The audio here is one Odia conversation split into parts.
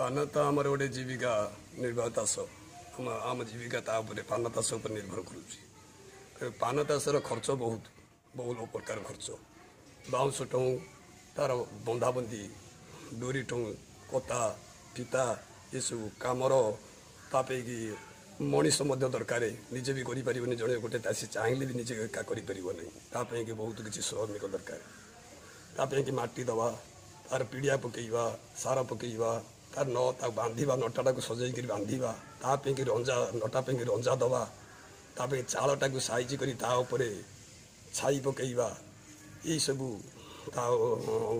ପାନ ତ ଆମର ଗୋଟେ ଜୀବିକା ନିର୍ବାହ ଚାଷ ଆମ ଆମ ଜୀବିକା ତା ଉପରେ ପାନ ଚାଷ ଉପରେ ନିର୍ଭର କରୁଛି ପାନ ଚାଷର ଖର୍ଚ୍ଚ ବହୁତ ବହୁ ପ୍ରକାର ଖର୍ଚ୍ଚ ବାଉଁଶ ଟୁଁ ତାର ବନ୍ଧାବନ୍ଧି ଡୋରି ଟୁଁ କତା ଫିତା ଏସବୁ କାମର ତା ପାଇଁକି ମଣିଷ ମଧ୍ୟ ଦରକାର ନିଜେ ବି କରିପାରିବନି ଜଣେ ଗୋଟେ ଚାଷୀ ଚାହିଁଲେ ବି ନିଜେ ଏକା କରିପାରିବ ନାହିଁ ତା ପାଇଁକି ବହୁତ କିଛି ଶ୍ରମିକ ଦରକାର ତା ପାଇଁକି ମାଟି ଦେବା ତାର ପିଡ଼ିଆ ପକେଇବା ସାର ପକେଇବା ତାର ନ ତାକୁ ବାନ୍ଧିବା ନଟାଟାକୁ ସଜେଇକିରି ବାନ୍ଧିବା ତା ପାଇଁକି ରଞ୍ଜା ନଟା ପାଇଁକି ରଞ୍ଜା ଦେବା ତା ପାଇଁ ଚାଳଟାକୁ ସାଇଜ କରି ତା ଉପରେ ଛାଇ ପକେଇବା ଏଇସବୁ ତା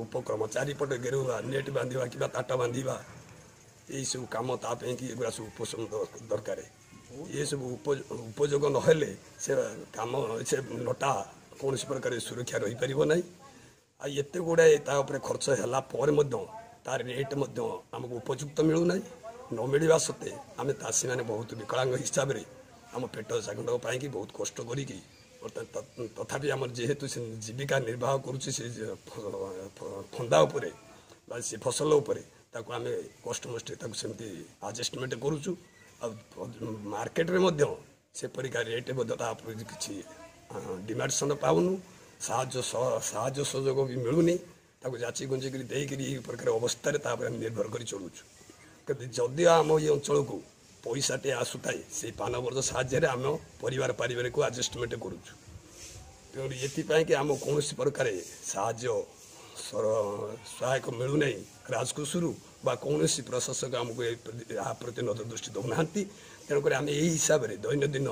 ଉପକ୍ରମ ଚାରିପଟେ ଗେରୁବା ନେଟ୍ ବାନ୍ଧିବା କିମ୍ବା ତାଟ ବାନ୍ଧିବା ଏଇସବୁ କାମ ତା ପାଇଁକି ଏଗୁଡ଼ା ସବୁ ଉପଶମ ଦ- ଦରକାର। ଏସବୁ ଉପ- ଉପଯୋଗ ନହେଲେ ସେ କାମ ସେ ନଟା କୌଣସି ପ୍ରକାର ସୁରକ୍ଷା ରହିପାରିବ ନାହିଁ। ଆଉ ଏତେ ଗୁଡ଼ାଏ ତା ଉପରେ ଖର୍ଚ୍ଚ ହେଲା ପରେ ମଧ୍ୟ ତାର ରେଟ୍ ମଧ୍ୟ ଆମକୁ ଉପଯୁକ୍ତ ମିଳୁନାହିଁ। ନ ମିଳିବା ସତ୍ତ୍ୱେ ଆମେ ଚାଷୀମାନେ ବହୁତ ବିକଳାଙ୍ଗ ହିସାବରେ ଆମ ପେଟ ଚାଖଣ୍ଡ ପାଇଁକି ବହୁତ କଷ୍ଟ କରିକି ବର୍ତ୍ତମାନ ତ- ତଥାପି ଆମର ଯେହେତୁ ସେ ଜୀବିକା ନିର୍ବାହ କରୁଛି ସେ ଯେ ଫ- ଫ- ଫନ୍ଦା ଉପରେ ବା ସେ ଫସଲ ଉପରେ ତାକୁ ଆମେ କଷ୍ଟମଷ୍ଟେ ତାକୁ ସେମିତି ଆଡ଼ଜଷ୍ଟମେଣ୍ଟ କରୁଛୁ। ଆଉ ମାର୍କେଟରେ ମଧ୍ୟ ସେପରିକା ରେଟ୍ ମଧ୍ୟ ତା ଉପରେ କିଛି ଡିମାଣ୍ଡସନ୍ ପାଉନୁ। ସାହାଯ୍ୟ ସହ- ସାହାଯ୍ୟ ସହଯୋଗ ବି ମିଳୁନି। ତାକୁ ଯାଚି ଗୁଞ୍ଜିକିରି ଦେଇକିରି ଏହି ପ୍ରକାର ଅବସ୍ଥାରେ ତାପରେ ଆମେ ନିର୍ଭର କରି ଚଳୁଛୁ। କିନ୍ତୁ ଯଦି ଆମ ଏଇ ଅଞ୍ଚଳକୁ ପଇସାଟିଏ ଆସୁଥାଏ ସେଇ ପାନ ବର୍ଜ ସାହାଯ୍ୟରେ ଆମ ପରିବାର ପାରିବାରିକ ଆଡ଼ଜଷ୍ଟମେଣ୍ଟ କରୁଛୁ। ତେଣୁ ଏଥିପାଇଁ କି ଆମ କୌଣସି ପ୍ରକାର ସାହାଯ୍ୟ ସହାୟକ ମିଳୁନାହିଁ ରାଜକୋଷରୁ ବା କୌଣସି ପ୍ରଶାସକ ଆମକୁ ଏ ଏହା ପ୍ରତି ନଜର ଦୃଷ୍ଟି ଦେଉନାହାନ୍ତି। ତେଣୁକରି ଆମେ ଏହି ହିସାବରେ ଦୈନନ୍ଦିନ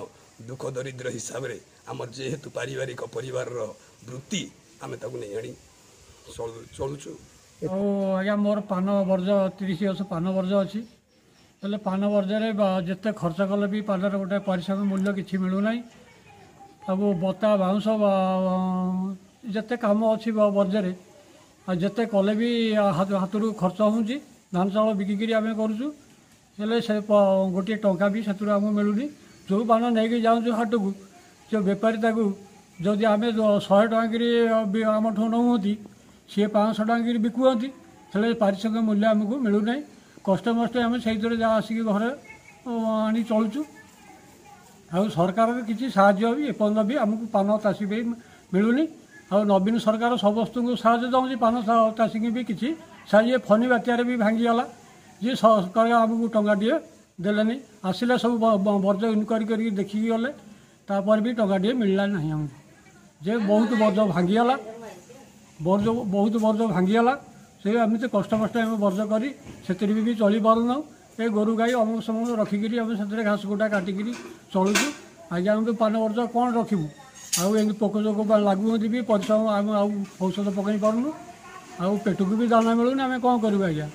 ଦୁଃଖ ଦରିଦ୍ର ହିସାବରେ ଆମର ଯେହେତୁ ପାରିବାରିକ ପରିବାରର ବୃତ୍ତି ଆମେ ତାକୁ ନେଇ ଆଣି ଚଳୁଛୁ। ଆଉ ଆଜ୍ଞା ମୋର ପାନ ବର୍ଜ ତିରିଶ ବର୍ଷ ପାନ ବର୍ଜ ଅଛି। ହେଲେ ପାନ ବର୍ଜରେ ବା- ଯେତେ ଖର୍ଚ୍ଚ କଲେ ବି ପାନର ଗୋଟେ ପରିଶ୍ରମ ମୂଲ୍ୟ କିଛି ମିଳୁନାହିଁ। ସବୁ ବତା ବାଉଁଶ ବା ଯେତେ କାମ ଅଛି ବା ବର୍ଜରେ ଆଉ ଯେତେ କଲେ ବି ହାତ- ହାତରୁ ଖର୍ଚ୍ଚ ହେଉଛି ଧାନ ଚାଉଳ ବିକିକିରି ଆମେ କରୁଛୁ। ହେଲେ ସେ ପ- ଗୋଟିଏ ଟଙ୍କା ବି ସେଥିରୁ ଆମକୁ ମିଳୁନି। ଯେଉଁ ପାନ ନେଇକି ଯାଉଛୁ ହାଟକୁ ସେ ବେପାରୀ ତାକୁ ଯଦି ଆମେ ଦ- ଶହେ ଟଙ୍କା କିରି ବି ଆମଠୁ ନେଉଛନ୍ତି ସିଏ ପାଞ୍ଚଶହ ଟଙ୍କା କିରି ବିକୁଛନ୍ତି। ହେଲେ ପାରିଶ୍ରମିକ ମୂଲ୍ୟ ଆମକୁ ମିଳୁନାହିଁ। କଷ୍ଟମଷ୍ଟେ ଆମେ ସେଇଥିରେ ଯାହା ଆସିକି ଘରେ ଅ, ଆଣି ଚଳୁଛୁ। ଆଉ ସରକାରର କିଛି ସାହାଯ୍ୟ ବି ଏପର୍ଯ୍ୟନ୍ତ ବି ଆମକୁ ପାନ ଚାଷୀ ବି ମିଳୁନି। ଆଉ ନବୀନ ସରକାର ସମସ୍ତଙ୍କୁ ସାହାଯ୍ୟ ଦେଉଛି ପାନ ଚା- ଚାଷୀକି ବି କିଛି ସାହାଯ୍ୟ। ଫନି ବାତ୍ୟାରେ ବି ଭାଙ୍ଗିଗଲା। ଯେ ସରକାର ଆମକୁ ଟଙ୍କାଟିଏ ଦେଲେନି। ଆସିଲେ ସବୁ ବ- ବ- ବର୍ଜ୍ୟ ଇନକ୍ୱାରି କରିକି ଦେଖିକି ଗଲେ। ତାପରେ ବି ଟଙ୍କାଟିଏ ମିଳିଲା ନାହିଁ ଆମକୁ। ଯେ ବହୁତ ବର୍ଜ୍ୟ ଭାଙ୍ଗିଗଲା। ବର୍ଜ୍ୟ ବହୁତ ବର୍ଜ୍ୟ ଭାଙ୍ଗିଗଲା। ସେ ଏମିତି କଷ୍ଟମଷ୍ଟେ ଆମେ ବର୍ଜ୍ୟ କରି ସେଥିରେ ବି ଚଳିପାରୁନାହୁଁ ଏ ଗୋରୁ ଗାଈ ଅମୁକ ସମୟ ରଖିକିରି ଆମେ ସେଥିରେ ଘାସ କୁଟା କାଟିକିରି ଚଳୁଛୁ। ଆଜ୍ଞା ଆମେ ପାନ ବର୍ଜ୍ୟ କ'ଣ ରଖିବୁ? ଆଉ ଏମିତି ପୋକ ଜୋକ ଲାଗୁଛନ୍ତି ବି ପରିଶ୍ରମ ଆମେ ଆଉ ଔଷଧ ପକାଇ ପାରୁନୁ। ଆଉ ପେଟକୁ ବି ଦାନା ମିଳୁନି ଆମେ କ'ଣ କରିବୁ ଆଜ୍ଞା?